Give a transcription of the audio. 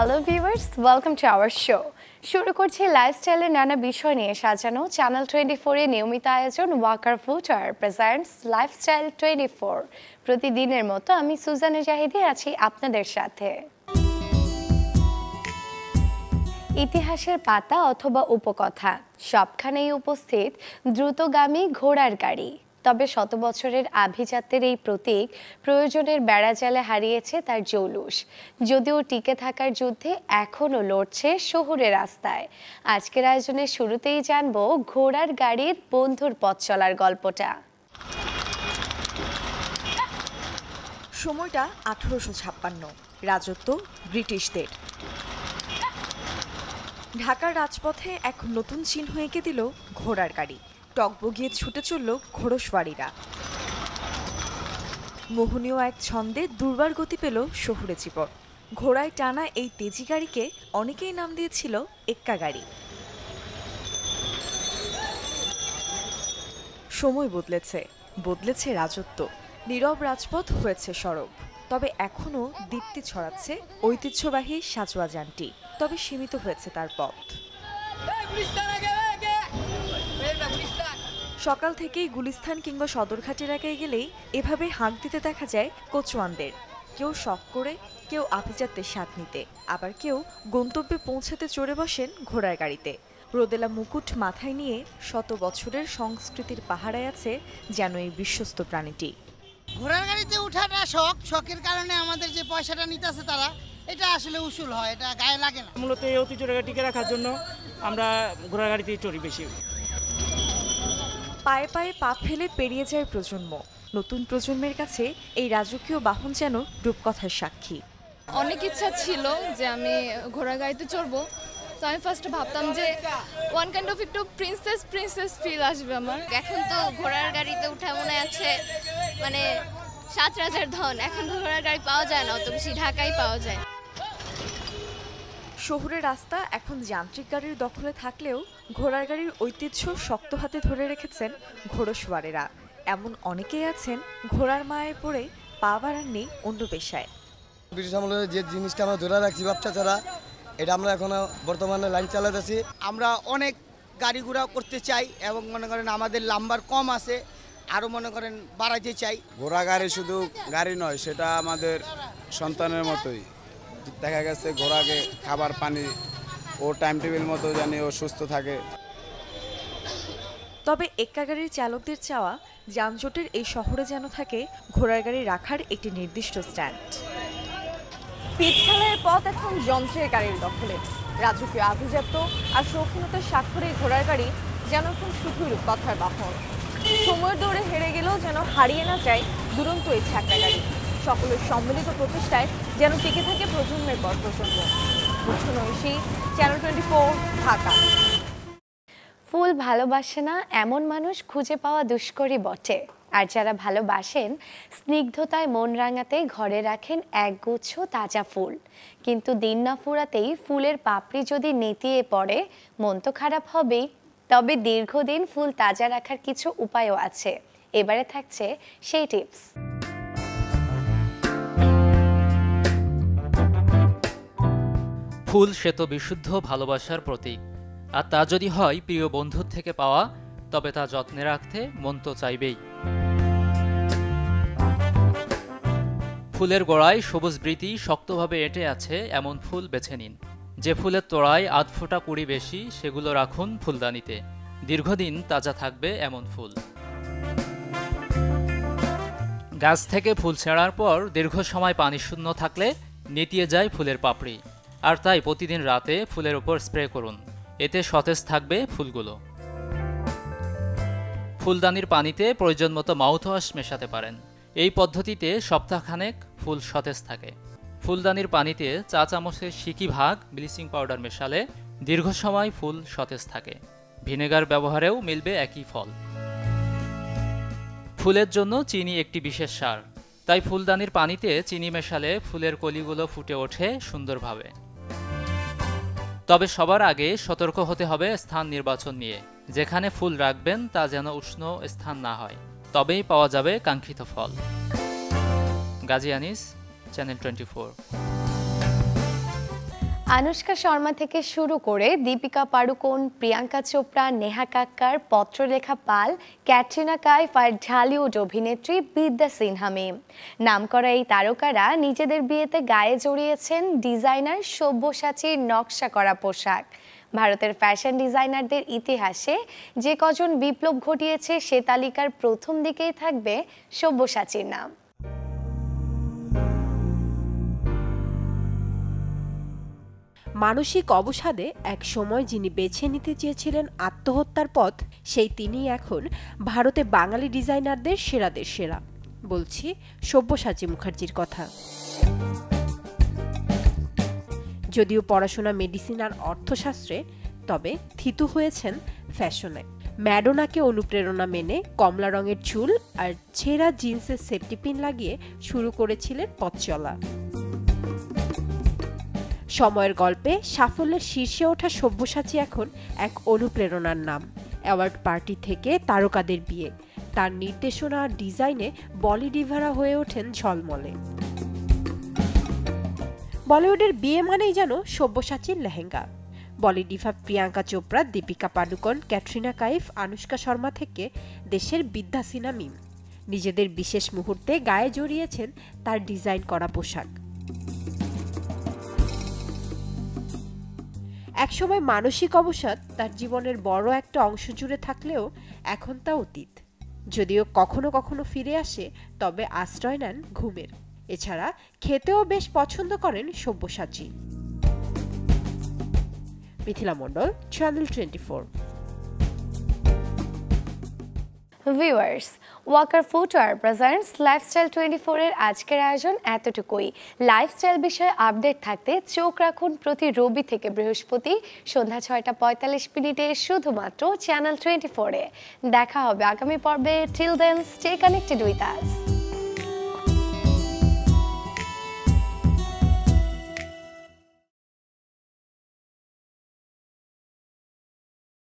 Hello viewers welcome to our show শুরু করছি লাইফস্টাইলের নানা বিষয় নিয়ে সাজানো চ্যানেল টোয়েন্টি ফোরে নিয়মিত আয়োজন Walker footer presents lifestyle twenty four প্রতিদিনের মতো আমি সুজানা জাহিদি আছি আপনাদের সাথে। ইতিহাসের পাতা অথবা উপকথা, সবখানেই উপস্থিত দ্রুতগামী ঘোড়ার গাড়ি। তবে শত বছরের আভিজাত্যের এই প্রতীক প্রয়োজনের বেড়াজালে হারিয়েছে তার জৌলুস। যদিও টিকে থাকার যুদ্ধে এখনও লড়ছে শহুরে রাস্তায়। আজকের আয়োজনের শুরুতেই জানব ঘোড়ার গাড়ির বন্ধুর পথ চলার গল্পটা। সময়টা আঠারোশো ছাপ্পান্ন, রাজত্ব ব্রিটিশদের। ঢাকার রাজপথে এক নতুন চিহ্ন এঁকে দিল ঘোড়ার গাড়ি। টকবগিয়ে ছুটে চলল ঘোড়সওয়ারিরা। মোহনীয় এক ছন্দে দুর্বার গতি পেল শহুরে জীবন। ঘোড়ায় টানা এই তেজি গাড়িকে অনেকেই নাম দিয়েছিল এক্কা গাড়ি। সময় বদলেছে বদলেছে রাজত্ব। নীরব রাজপথ হয়েছে সড়ক তবে এখনও দীপ্তি ছড়াচ্ছে ঐতিহ্যবাহী সাজোয়া যানটি। তবে সীমিত হয়েছে তার পথ। সকাল থেকেই গুলিস্তান কিংবা সদরঘাট এলাকায় গেলেই এভাবে হাঁক দিতে দেখা যায় কোচওয়ানদের। কেউ শখ করে কেউ আভিজাত্যের স্বাদ নিতে। আবার কেউ গন্তব্যে পৌঁছাতে চড়ে বসেন ঘোড়ার গাড়িতে। রোদেলা মুকুট মাথায় নিয়ে শত বছরের সংস্কৃতির পাহাড়ায় আছে যেন এই বিশ্বস্ত প্রাণীটি। ঘোড়ার গাড়িতে উঠাটা শখ শখের কারণে আমাদের যে পয়সাটা নিতেছে তারা এটা আসলে উসুল হয় এটা গায়ে লাগে না। মূলত এই ঐতিহ্যটাকে টিকে রাখার জন্য আমরা ঘোড়ার গাড়িতেই চড়ি বেশি। পায়ে পায়ে পা ফেলে পেরিয়ে যায় প্রজন্ম। নতুন প্রজন্মের কাছে এই রাজকীয় বাহন যেন রূপকথার সাক্ষী। অনেক ইচ্ছা ছিল যে আমি ঘোড়া গাড়িতে চড়বো। তো আমি ফার্স্টে ভাবতাম যে ওয়ান কাইন্ড অফ একটু প্রিন্সেস প্রিন্সেস ফিল আসবে আমার। এখন তো ঘোড়ার গাড়িতে উঠা মনে আছে মানে সাত রাজার ধন। এখন তো ঘোড়ার গাড়ি পাওয়া যায় না অত বেশি ঢাকায় পাওয়া যায় শহুরে রাস্তা এখন যান্ত্রিক গাড়ির দখলে থাকলেও ঘোড়ার গাড়ির ঐতিহ্য শক্ত হাতে ধরে রেখেছেন ঘোড়সওয়ারেরা এমন অনেকেই আছেন ঘোড়ার মায়ে পড়ে পা নেই অন্য পেশায়। ব্রিটিশ আমলে যে জিনিসটা আমরা ধরে রাখছি ব্যবসা ছাড়া এটা আমরা এখন বর্তমানে লাইন চালাতেছি। আমরা অনেক গাড়ি ঘোড়া করতে চাই এবং মনে করেন আমাদের লাম্বার কম আছে আরও মনে করেন বাড়াইতে চাই। ঘোড়া গাড়ি শুধু গাড়ি নয় সেটা আমাদের সন্তানের মতোই। দেখা গেছে ঘোড়াকে খাবার পানি ও টাইম টেবিল মতো জানি ও সুস্থ থাকে। তবে এক্কা গাড়ির চালকদের চাওয়া যানজটের এই শহরে যেন থাকে ঘোড়ার গাড়ি রাখার একটি নির্দিষ্ট স্ট্যান্ড পিঠখালের পথ এখন যন্ত্রের গাড়ির দখলে। রাজকীয় আভিজাত্য আর শৌখিনতার স্বাক্ষরে ঘোড়ার গাড়ি যেন এখন শুধুই রূপকথার বাহন। সময়ের দৌড়ে হেরে গেলেও যেন হারিয়ে না যায় দুরন্ত এই ছাকরা গাড়ি। সকলের সম্মিলিত প্রচেষ্টায় যেন টিকে থাকে প্রজন্মের পর প্রজন্ম। বুঝুন ঐশী চ্যানেল টোয়েন্টি ঢাকা। ফুল ভালোবাসে না এমন মানুষ খুঁজে পাওয়া দুষ্করই বটে। আর যারা ভালোবাসেন, স্নিগ্ধতায় মন রাঙাতে ঘরে রাখেন একগুচ্ছ তাজা ফুল। কিন্তু দিন না ফুরাতেই ফুলের পাপড়ি যদি নেতিয়ে পড়ে, মন তো খারাপ হবেই। তবে দীর্ঘদিন ফুল তাজা রাখার কিছু উপায়ও আছে। এবারে থাকছে সেই টিপস। ফুল সে তো বিশুদ্ধ ভালোবাসার প্রতীক। আর তা যদি হয়, প্রিয় বন্ধুর থেকে পাওয়া, তবে তা যত্নে রাখতে মন তো চাইবেই। ফুলের গোড়ায় সবুজ বৃতি শক্তভাবে এঁটে আছে এমন ফুল বেছে নিন। যে ফুলের তোড়ায় আধ ফোঁটা কুড়ি বেশি, সেগুলো রাখুন ফুলদানিতে। দীর্ঘদিন তাজা থাকবে এমন ফুল। গাছ থেকে ফুল ছেঁড়ার পর দীর্ঘ সময় পানি শূন্য থাকলে নেতিয়ে যায় ফুলের পাপড়ি। আর তাই প্রতিদিন রাতে ফুলের উপর স্প্রে করুন। এতে সতেজ থাকবে ফুলগুলো। ফুলদানির পানিতে প্রয়োজন মতো মাউথওয়াশ মেশাতে পারেন। এই পদ্ধতিতে সপ্তাহখানেক ফুল সতেজ থাকে। ফুলদানির পানিতে চা চামচের সিকি ভাগ ব্লিচিং পাউডার মেশালে দীর্ঘ সময় ফুল সতেজ থাকে। ভিনেগার ব্যবহারেও মিলবে একই ফল। ফুলের জন্য চিনি একটি বিশেষ সার। তাই ফুলদানির পানিতে চিনি মেশালে ফুলের কলিগুলো ফুটে ওঠে সুন্দরভাবে। তবে সবার আগে সতর্ক হতে হবে স্থান নির্বাচন নিয়ে। যেখানে ফুল রাখবেন তা যেন উষ্ণ স্থান না হয়। তবেই পাওয়া যাবে কাঙ্ক্ষিত ফল। গাজী আনিস চ্যানেল টোয়েন্টি আনুষ্কা শর্মা থেকে শুরু করে দীপিকা পাড়ুকোন, প্রিয়াঙ্কা চোপড়া, নেহা কাক্কার, পত্রলেখা পাল, ক্যাটরিনা কাইফ আর ঢালিউড অভিনেত্রী বিদ্যা সিনহা মিম নামকরা এই তারকারা নিজেদের বিয়েতে গায়ে জড়িয়েছেন ডিজাইনার সব্যসাচীর নকশা করা পোশাক। ভারতের ফ্যাশন ডিজাইনারদের ইতিহাসে যে কজন বিপ্লব ঘটিয়েছে সে তালিকার প্রথম দিকেই থাকবে সব্যসাচীর নাম। মানসিক অবসাদে এক সময় যিনি বেছে নিতে চেয়েছিলেন আত্মহত্যার পথ, সেই তিনি এখন ভারতে বাঙালি ডিজাইনারদের সেরাদের সেরা। বলছি সব্যসাচী মুখার্জির কথা। যদিও পড়াশোনা মেডিসিন আর অর্থশাস্ত্রে, তবে থিতু হয়েছেন ফ্যাশনে। ম্যাডোনাকে অনুপ্রেরণা মেনে কমলা রঙের চুল আর ছেঁড়া জিন্সের সেফটি পিন লাগিয়ে শুরু করেছিলেন পথ চলা সময়ের গল্পে সাফল্যের শীর্ষে ওঠা সব্যসাচী এখন এক অনুপ্রেরণার নাম। অ্যাওয়ার্ড পার্টি থেকে তারকাদের বিয়ে। তার নির্দেশনা আর ডিজাইনে বলিডিভারা হয়ে ওঠেন ঝলমলে। বলিউডের বিয়ে মানেই যেন সব্যসাচীর লেহেঙ্গা। বলিডিভা প্রিয়াঙ্কা চোপড়া, দীপিকা পাডুকন, ক্যাটরিনা কাইফ, আনুষ্কা শর্মা থেকে দেশের বিদ্যা সিনা মিম। নিজেদের বিশেষ মুহূর্তে গায়ে জড়িয়েছেন তার ডিজাইন করা পোশাক। একসময় মানসিক অবসাদ তার জীবনের বড় একটা অংশ জুড়ে থাকলেও এখন তা অতীত। যদিও কখনো কখনো ফিরে আসে, তবে আশ্রয় নেন ঘুমের। এছাড়া খেতেও বেশ পছন্দ করেন Sabyasachi. Mithila Mondal channel twenty viewers Walker footwear presents lifestyle twenty ফোরের আজকের আয়োজন এতটুকুই। লাইফস্টাইল বিষয়ে আপডেট থাকতে চোখ রাখুন প্রতি রবি থেকে বৃহস্পতি সন্ধ্যা ছয়টা পঁয়তাল্লিশ মিনিটে শুধুমাত্র চ্যানেল টোয়েন্টি ফোরে দেখা হবে আগামী পর্বে। Till then stay connected with us